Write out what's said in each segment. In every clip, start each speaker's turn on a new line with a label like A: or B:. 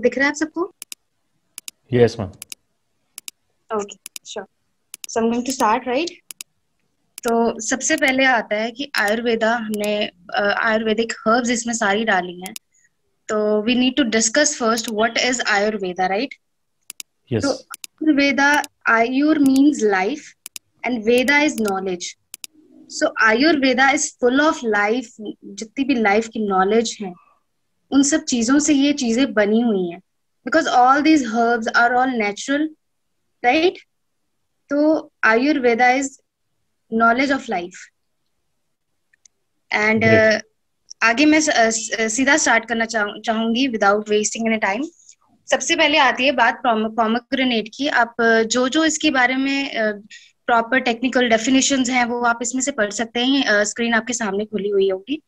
A: दिख रहा है आप सबको?
B: Yes ma'am
A: okay sure so I am going to start right तो सबसे पहले आता है कि आयुर्वेदा हमने आयुर्वेदिक हर्ब्स इसमें सारी डाली हैं। तो we need to discuss first what is Ayurveda right
B: yes
A: तो Ayurveda ayur means life and veda is knowledge so Ayurveda is full of life जितनी भी लाइफ की नॉलेज है। उन सब चीज़ों से ये चीज़ें बनी हुई हैं। Because all these herbs are all natural right तो Ayurveda is knowledge of life
B: and
A: आगे मैं अ, स- सीधा स्टार्ट करना चाहूं- चाहूँगी विदाउट वेस्टिंग एनी टाइम सबसे पहले आती है बात पोमोग्रेनेट की। आप जो जो इसके बारे में प्रॉपर टेक्निकल डेफिनेशंस हैं वो आप इसमें से पढ़ सकते हैं। स्क्रीन आपके सामने खुली हुई होगी।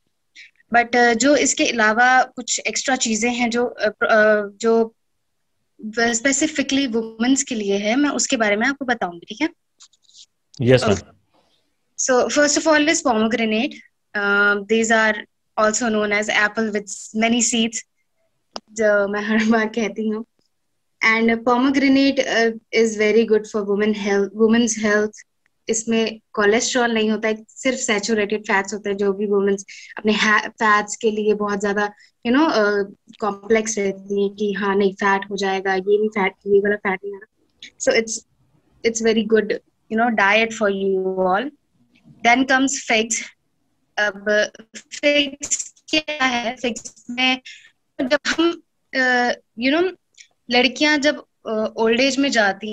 A: बट जो इसके अलावा कुछ एक्स्ट्रा चीज़ें हैं जो अ, अ, जो स्पेसिफिकली वुमेन्स के लिए है मैं उसके बारे में आपको बताऊँगी ठीक है
B: yes
A: So first of all is pomegranate. Um, these are also known as apple with many seeds. जो मैं हर बार कहती हूँ and pomegranate is very good for women health women's health इसमें कोलेस्ट्रॉल नहीं होता है सिर्फ़ सैचुरेटेड फैट्स होते हैं, जो भी वुमेन्स अपने फैट्स के लिए बहुत ज़्यादा यू नो कॉम्प्लेक्स रहती है कि हाँ नहीं फैट हो जाएगा, ये नहीं फैट ये वाला फैट नहीं आना। So it's it's very good you know diet for you all then comes figs अब फिग्स क्या है? फिग्स में जब हम यू नो लड़कियाँ जब ओल्ड एज में जाती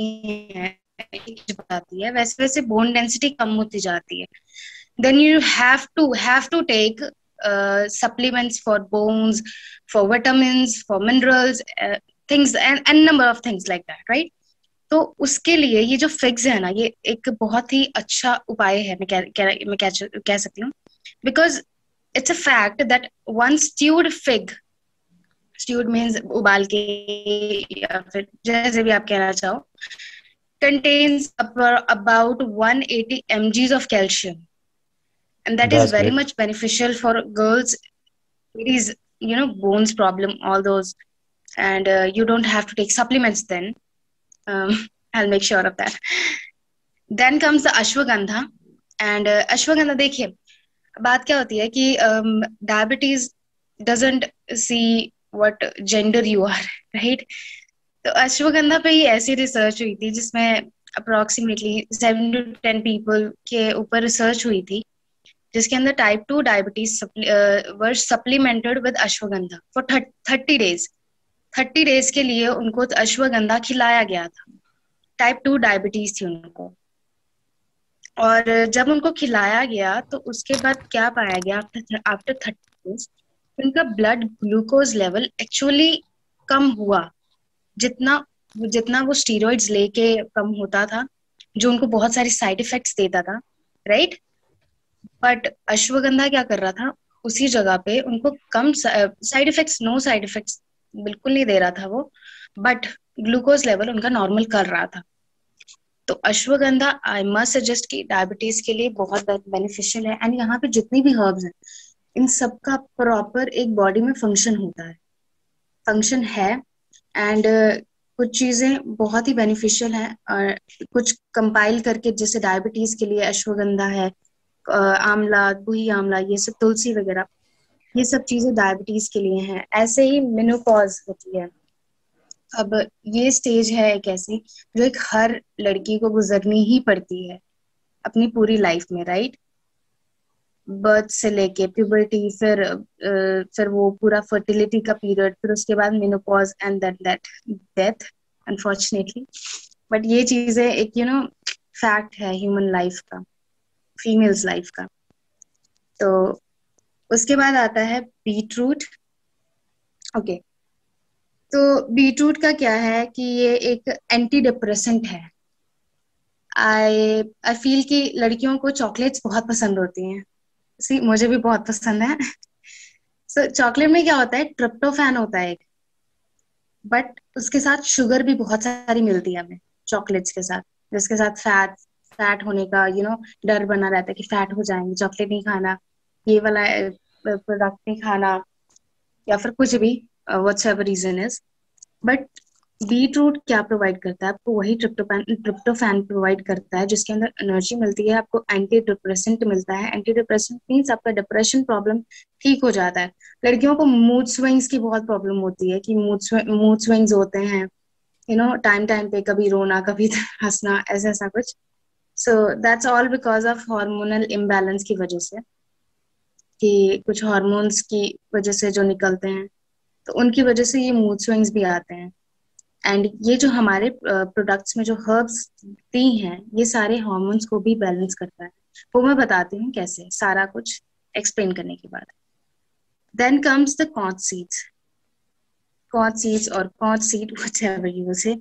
A: हैं बढ़ाती है वैसे वैसे बोन डेंसिटी कम होती जाती है। Then you have to have to take supplements for bones for vitamins for minerals uh, things and number of things like that right? तो उसके लिए ये जो फिग्स है ना ये एक बहुत ही अच्छा उपाय है मैं कह, कह, मैं कह, कह सकती हूँ। Because it's a fact that one stewed fig stewed means उबाल के या फिर जैसे भी आप कहना चाहो contains about 180 mgs of calcium and that is
B: That's
A: very
B: great.
A: much beneficial for girls it is you know bones problem all those and uh, you don't have to take supplements then um, i'll make sure of that then comes the ashwagandha and uh, ashwagandha देखिए बात क्या होती है कि diabetes doesn't see what gender you are right तो अश्वगंधा पे ही ऐसी research हुई थी जिसमें approximately seven to ten people के ऊपर रिसर्च हुई थी, जिसके अंदर type two diabetes were supplemented with ashwagandha for thirty days thirty days के लिए उनको अश्वगंधा खिलाया गया था। टाइप टू डायबिटीज़ थी उनको। और जब उनको खिलाया गया तो उसके बाद क्या पाया गया? आफ्टर थर्टी डेज़ उनका ब्लड ग्लूकोज लेवल एक्चुअली कम हुआ। जितना जितना वो स्टीरॉइड्स लेके कम होता था, जो उनको बहुत सारे साइड इफेक्ट्स देता था राइट बट अश्वगंधा क्या कर रहा था? उसी जगह पे उनको कम side effects no side effects बिल्कुल नहीं दे रहा था वो बट ग्लूकोज लेवल उनका नॉर्मल कर रहा था। तो अश्वगंधा आई मस्ट सजेस्ट कि डायबिटीज़ के लिए बहुत बेनिफिशियल है। एंड यहाँ पे जितनी भी हर्ब्स हैं, इन सब का प्रॉपर एक बॉडी में फ़ंक्शन होता है। फ़ंक्शन है एंड uh, कुछ चीज़ें बहुत ही बेनिफिशियल हैं और कुछ कंपाइल करके जैसे डायबिटीज़ के लिए अश्वगंधा है आंवला बुही आंवला ये सब तुलसी वगैरह ये सब चीज़ें डायबिटीज़ के लिए हैं। ऐसे ही मिनोपॉज होती है। अब ये स्टेज है एक ऐसी जो एक हर लड़की को गुजरनी ही पड़ती है अपनी पूरी लाइफ में राइट बर्थ से लेके प्यूबर्टी फिर फिर वो पूरा फर्टिलिटी का पीरियड फिर उसके बाद menopause and then that death unfortunately but ये चीज़ें एक यू नो फैक्ट है ह्यूमन लाइफ का फीमेल्स लाइफ का. तो उसके बाद आता है बीट रूट ओके तो बीट रूट का क्या है कि ये एक एंटी डिप्रेसेंट है. आई आई फील कि लड़कियों को चॉकलेट्स बहुत पसंद होती हैं. सी मुझे भी बहुत पसंद है। सो so, चॉकलेट में क्या होता है? ट्रिप्टोफैन होता है बट उसके साथ शुगर भी बहुत सारी मिलती है हमें चॉकलेट्स के साथ। जिसके साथ फैट फैट होने का यू you नो know, डर बना रहता है कि फैट हो जाएँगे चॉकलेट नहीं खाना ये वाला प्रोडक्ट नहीं खाना या फिर कुछ भी what's ever reason is but beetroot क्या प्रोवाइड करता है? आपको वही ट्रिप्टोफैन ट्रिप्टोफैन प्रोवाइड करता है, जिसके अंदर एनर्जी मिलती है, आपको एंटी डिप्रेसेंट मिलता है। एंटी डिप्रेसेंट मीन्स आपका डिप्रेशन प्रॉब्लम ठीक हो जाता है। लड़कियों को मूड स्विंग्स की बहुत प्रॉब्लम होती है, कि मूड मूड स्विंग्स होते हैं। यू नो टाइम टाइम पे कभी रोना, कभी हंसना ऐसा ऐसा कुछ। So that's all because of hormonal imbalance की वजह से, कि कुछ हार्मोन्स की वजह से जो निकलते हैं तो उनकी वजह से ये मूड स्विंग्स भी आते हैं। एंड ये जो हमारे प्रोडक्ट्स में जो हर्ब्स दी हैं, ये सारे हॉर्मोन्स को भी बैलेंस करता है। वो मैं बताती हूँ कैसे, सारा कुछ एक्सप्लेन करने के बाद। Then comes the cot seeds cot seeds और cot seed whatever you say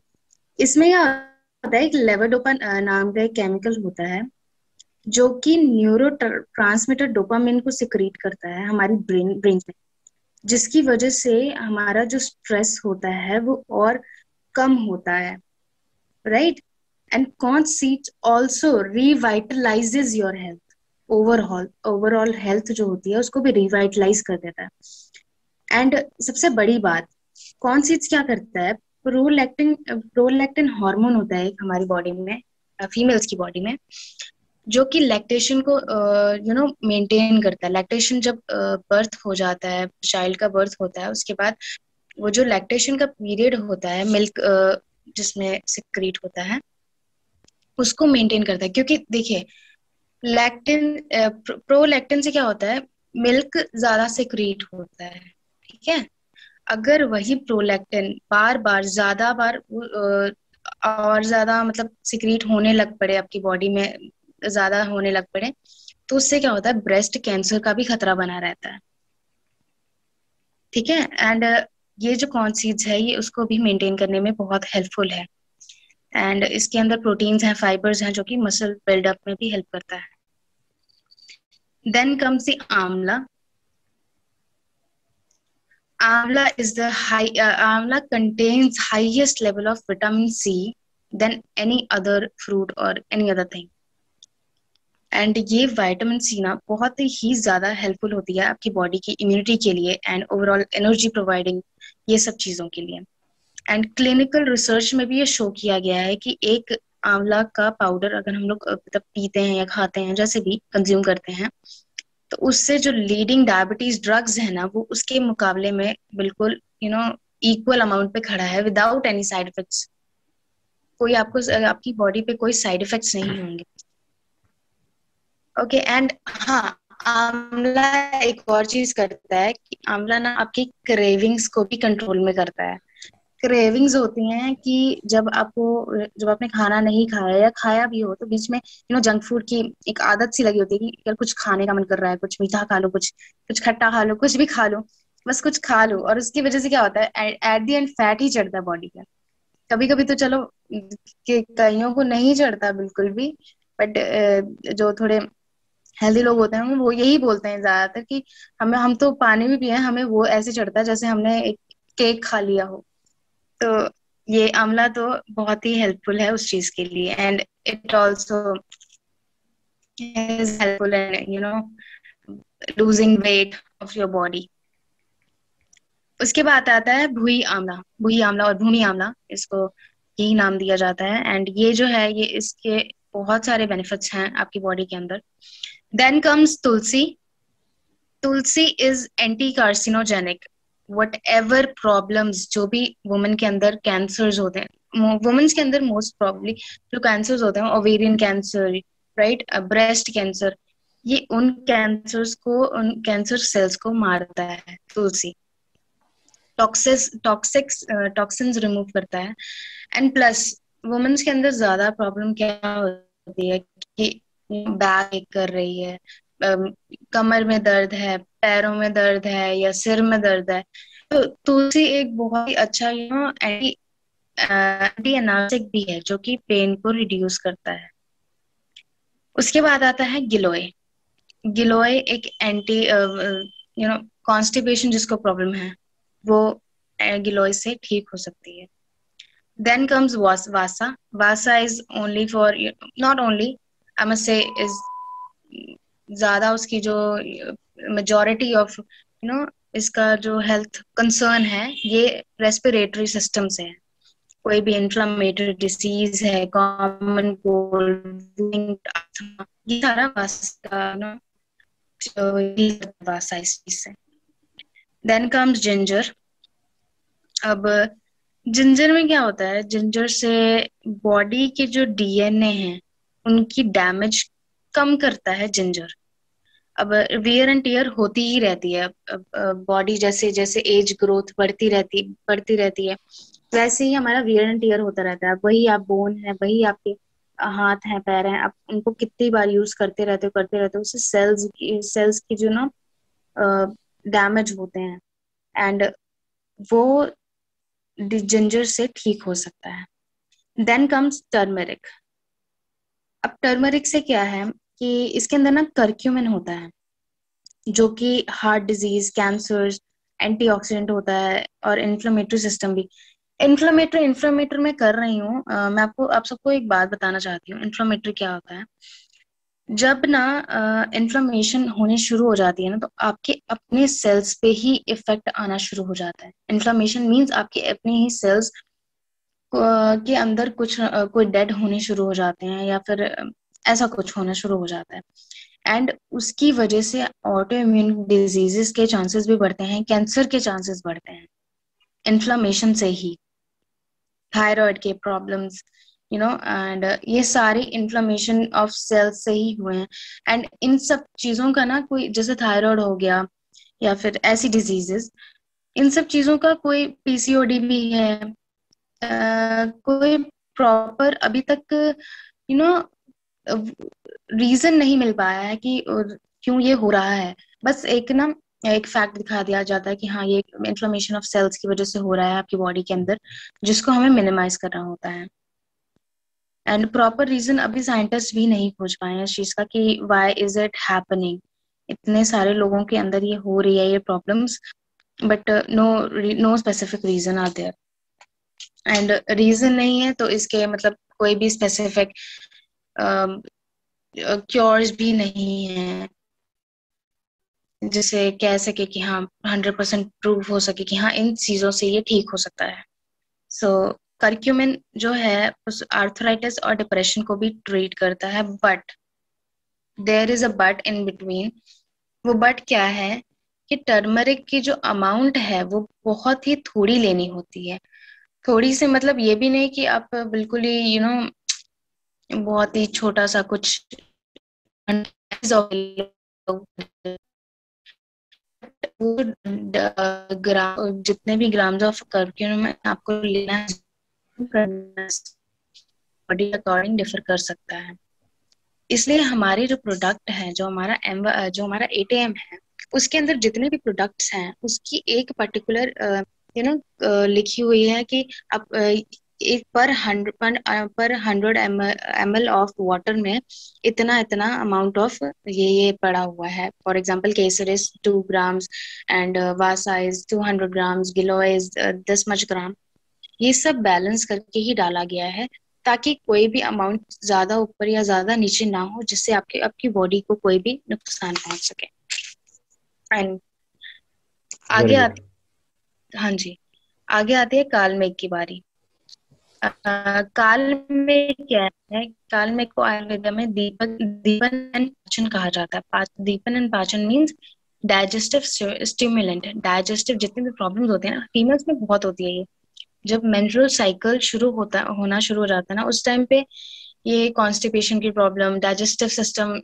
A: इसमें क्या होता है, एक लेवोडोपा नाम का एक केमिकल होता है, जो कि न्यूरो ट्रांसमीटर डोपामिन को सिक्रीट करता है हमारी ब्रेन ब्रेन में। जिसकी वजह से हमारा जो स्ट्रेस होता है, वो और कम होता है right and kaunch seed also revitalises your health overall overall health जो होती है उसको भी रिवाइटलाइज कर देता है. एंड सबसे बड़ी बात कौन सीड्स क्या करता है? प्रोलैक्टिन प्रोलैक्टिन हार्मोन होता है हमारी बॉडी में फीमेल्स की बॉडी में जो कि लैक्टेशन को यू नो मेंटेन करता है. लैक्टेशन जब बर्थ uh, हो जाता है चाइल्ड का बर्थ होता है उसके बाद वो जो लैक्टेशन का पीरियड होता है मिल्क जिसमें सिक्रीट होता है, उसको मेंटेन करता है। क्योंकि देखिए लैक्टिन प्रोलैक्टिन से क्या होता है? मिल्क ज़्यादा सिक्रीट होता है, ठीक है? अगर वही प्रोलैक्टिन बार बार ज़्यादा बार और ज़्यादा मतलब सिक्रीट होने लग पड़े आपकी बॉडी में, ज़्यादा होने लग पड़े तो उससे क्या होता है? ब्रेस्ट कैंसर का भी खतरा बना रहता है। ठीक है? एंड ये जो कॉर्न सीड्स है, ये उसको भी मेंटेन करने में बहुत हेल्पफुल है। एंड इसके अंदर प्रोटीन्स हैं फाइबर्स हैं, जो कि मसल बिल्डअप में भी हेल्प करता है। Then comes the amla amla is the high amla contains highest level of vitamin C than any other fruit और एनी अदर थिंग एंड ये वाइटामिन सी ना बहुत ही ज़्यादा हेल्पफुल होती है आपकी बॉडी की इम्यूनिटी के लिए एंड ओवरऑल एनर्जी प्रोवाइडिंग ये सब चीज़ों के लिए। एंड क्लिनिकल रिसर्च में भी ये शो किया गया है कि एक आंवला का पाउडर अगर हम लोग मतलब पीते हैं या खाते हैं, जैसे भी कंज्यूम करते हैं तो उससे जो लीडिंग डायबिटीज़ ड्रग्स है ना, वो उसके मुकाबले में बिल्कुल यू नो इक्वल अमाउंट पे खड़ा है विदाउट एनी साइड इफेक्ट्स कोई आपको आपकी बॉडी पे कोई साइड इफेक्ट्स नहीं होंगे। ओके एंड हाँ आंवला एक और चीज़ करता है कि आंवला ना आपकी क्रेविंग्स को भी कंट्रोल में करता है। क्रेविंग्स होती हैं कि जब आपको, जब आपने खाना नहीं खाया या खाया भी हो तो बीच में यू नो जंक फ़ूड की एक आदत सी लगी होती है कि यार कुछ खाने का मन कर रहा है, कुछ मीठा खा लो, कुछ कुछ खट्टा खा लो, कुछ भी खा लो, बस कुछ खा लो। और उसकी वजह से क्या होता है एट दी एंड फैट ही चढ़ता है बॉडी का कभी कभी तो चलो कईयों को नहीं चढ़ता बिल्कुल भी बट जो थोड़े हेल्दी लोग होते हैं वो यही बोलते हैं ज़्यादातर कि हमें, हम तो पानी भी पिए हमें वो ऐसे चढ़ता है जैसे हमने एक केक खा लिया हो। तो ये आंवला तो बहुत ही हेल्पफुल है उस चीज़ के लिए and it also is helpful in, you know, losing weight of उसके बाद आता है भूई आंवला भूई आंवला और भूमि आंवला इसको यही नाम दिया जाता है एंड ये जो है, ये इसके बहुत सारे बेनिफिट्स हैं आपकी बॉडी के अंदर। Then comes tulsi. Tulsi is anti-carcinogenic. Whatever problems जो भी वुमेन के अंदर कैंसर्स होते हैं वुमेन्स के अंदर मोस्ट प्रॉब्ली जो कैंसर्स होते हैं ovarian cancer right breast cancer ये उन कैंसर्स को उन कैंसर सेल्स को मारता है Tulsi toxins toxics toxins remove करता है एंड प्लस वुमेन्स के अंदर ज़्यादा प्रॉब्लम क्या होती है कि बैक कर रही है। कमर में दर्द है, पैरों में दर्द है या सिर में दर्द है। तो तुलसी एक बहुत ही अच्छा यू नो एंटी एंटी भी है, जो कि पेन को रिड्यूस करता है। उसके बाद आता है गिलोय। गिलोय एक एंटी यू नो कॉन्स्टिपेशन जिसको प्रॉब्लम है, वो गिलोय से ठीक हो सकती है। Then comes vasa vasa. Is only for not only I must say is ज़्यादा उसकी जो मेजोरिटी ऑफ़ यू नो इसका जो हेल्थ कंसर्न है, ये रेस्पिरेटरी सिस्टम से है। कोई भी इंफ्लामेटरी डिसीज है कॉमन कोल्ड ये सारा से। देन कम्स जिंजर अब जिंजर में क्या होता है? जिंजर से बॉडी के जो डीएनए हैं उनकी डैमेज कम करता है जिंजर अब वियर एंड टीयर होती ही रहती है. बॉडी जैसे जैसे एज ग्रोथ बढ़ती रहती बढ़ती रहती है, वैसे ही हमारा वियर एंड टीयर होता रहता है. वही आप बोन है, वही आपके हाथ हैं, पैर हैं, आप उनको कितनी बार यूज़ करते रहते हो, करते रहते हो उससे सेल्स की सेल्स की जो ना डैमेज होते हैं. एंड वो जिंजर से ठीक हो सकता है. देन कम्स टर्मरिक अब टर्मरिक से क्या है कि इसके अंदर ना करक्यूमिन होता है, जो कि हार्ट डिज़ीज़ कैंसर एंटीऑक्सीडेंट होता है और इन्फ्लेमेटरी सिस्टम भी। इन्फ्लेमेटरी इन्फ्लेमेटरी मैं कर रही हूँ। मैं आपको, आप सबको एक बात बताना चाहती हूँ इन्फ्लेमेटरी क्या होता है? जब ना इन्फ्लेमेशन होने शुरू हो जाती है ना तो आपके अपने सेल्स पे ही इफ़ेक्ट आना शुरू हो जाता है। इन्फ्लेमेशन मीन्स आपके अपने ही सेल्स के अंदर कुछ कोई डेड होने शुरू हो जाते हैं या फिर ऐसा कुछ होना शुरू हो जाता है। एंड उसकी वजह से ऑटो इम्यून डिजीजेस के चांसेस भी बढ़ते हैं कैंसर के चांसेस बढ़ते हैं। इन्फ्लामेशन से ही। थायराइड के प्रॉब्लम्स यू नो एंड ये सारी इन्फ्लामेशन ऑफ़ सेल्स से ही हुए हैं। एंड इन सब चीज़ों का ना कोई, जैसे थायराइड हो गया या फिर ऐसी डिजीजेस इन सब चीज़ों का कोई पीसीओडी भी है कोई प्रॉपर अभी तक यू नो रीजन नहीं मिल पाया है कि क्यों ये हो रहा है। बस एक ना, एक फैक्ट दिखा दिया जाता है कि हाँ ये इन्फ्लेमेशन ऑफ़ सेल्स की वजह से हो रहा है आपकी बॉडी के अंदर, जिसको हमें मिनिमाइज करना होता है। एंड प्रॉपर रीजन अभी साइंटिस्ट भी नहीं खोज पाए हैं इस चीज़ का कि वाई इज़ इट हैपनिंग इतने सारे लोगों के अंदर ये हो रही है, ये problems but no no specific reason are there and reason नहीं है तो इसके मतलब कोई भी स्पेसिफिक क्योर्स भी नहीं है। जिसे कह सके कि हाँ हंड्रेड परसेंट प्रूव हो सके कि हाँ इन चीज़ों से ये ठीक हो सकता है। सो so, करक्यूमिन जो है उस आर्थराइटिस और डिप्रेशन को भी ट्रीट करता है but there is a but in between वो बट क्या है? कि टर्मरिक की जो अमाउंट है वो बहुत ही थोड़ी लेनी होती है। थोड़ी से मतलब ये भी नहीं कि आप बिल्कुल ही यू नो बहुत ही छोटा सा कुछ जितने भी ग्राम्स ऑफ़ कर्क्यूम आपको लेना बॉडी अकॉर्डिंग डिफर कर सकता है। इसलिए हमारे जो प्रोडक्ट है, जो हमारा एम जो हमारा एटीएम है, उसके अंदर जितने भी प्रोडक्ट्स हैं, उसकी एक पर्टिकुलर यू नो लिखी हुई है कि आप एक per hundred per hundred M L of water में इतना इतना अमाउंट ऑफ़ ये ये पड़ा हुआ है। For example kesar is two grams and vasa is two hundred grams giloy is this much gram ये सब बैलेंस करके ही डाला गया है ताकि कोई भी अमाउंट ज़्यादा ऊपर या ज़्यादा नीचे ना हो जिससे आपके आपकी बॉडी को कोई भी नुकसान पहुँच सके। एंड आगे आते हाँ जी। आगे आती है काल मेघ की बारी। काल में क्या है? काल में को आयुर्वेदा में दीपक, दीपन एंड पाचन कहा जाता है। दीपन एंड पाचन मीन्स डाइजेस्टिव स्टिमुलेंट डाइजेस्टिव जितने भी प्रॉब्लम्स होते हैं ना फीमेल्स में बहुत होती है ये। जब मेंस्ट्रुअल साइकिल शुरू होता, होना शुरू हो जाता है ना, उस टाइम पे ये कॉन्स्टिपेशन की प्रॉब्लम डाइजेस्टिव सिस्टम